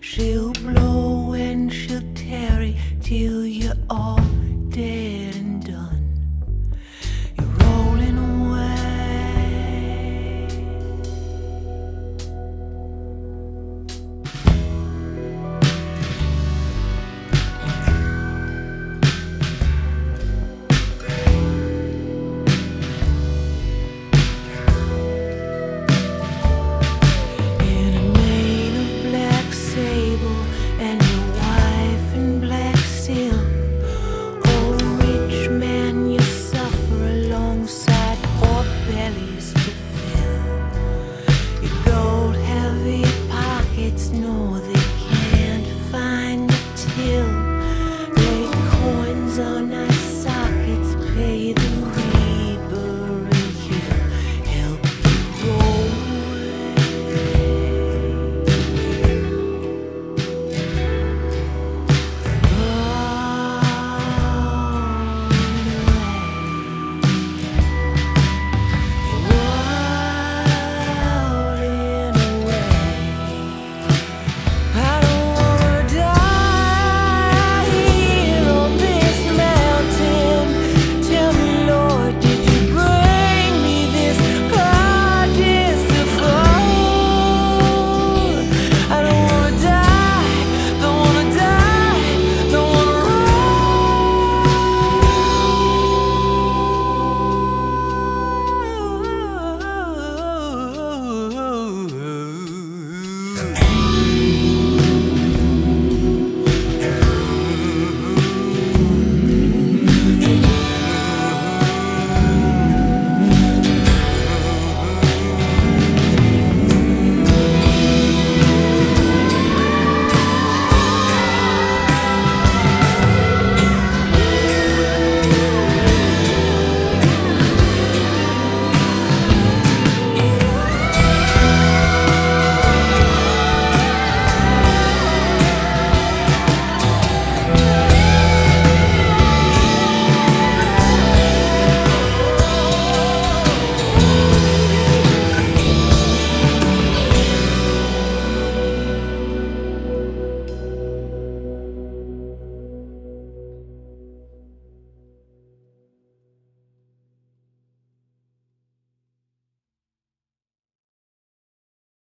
She'll blow and she'll tarry till you're all.